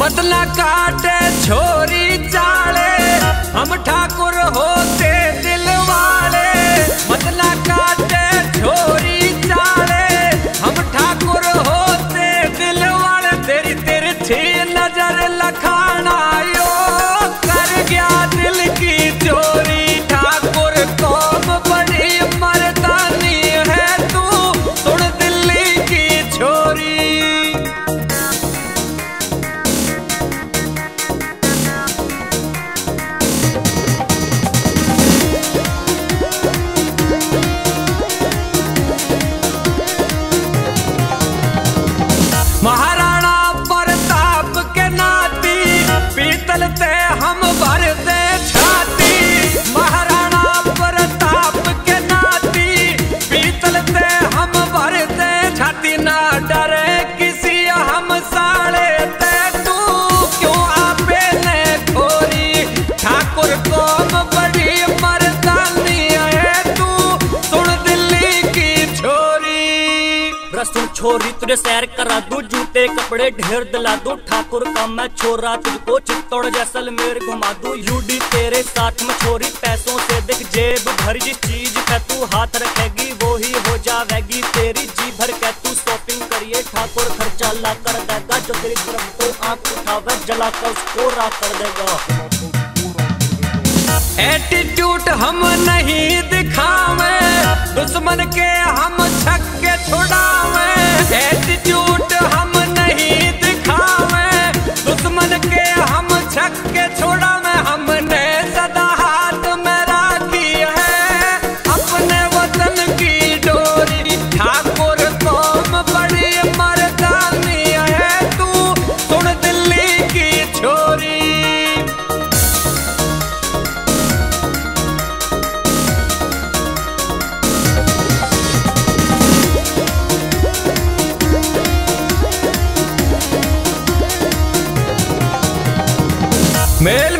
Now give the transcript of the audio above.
मदला काटे छोरी छोरी तुझे सैर करा दू, जूते, कपड़े ढेर दिला दू। ठाकुर का मैं छोरा, तुझको चित्तौड़ जैसलमेर घुमा दू। यूडी तेरे साथ में छोरी, पैसों से दिख जेब भर। जिस चीज़ पे तू हाथ रखेगी वो ही हो जावेगी। तेरी जी भर के तू शॉपिंग करिए। ठाकुर खर्चा ला कर देगा, जो तेरी तरफ़ को आँख उठावे, जला कर उसको रा कर देगा। एटीट्यूड हम नहीं दिखावे மேல்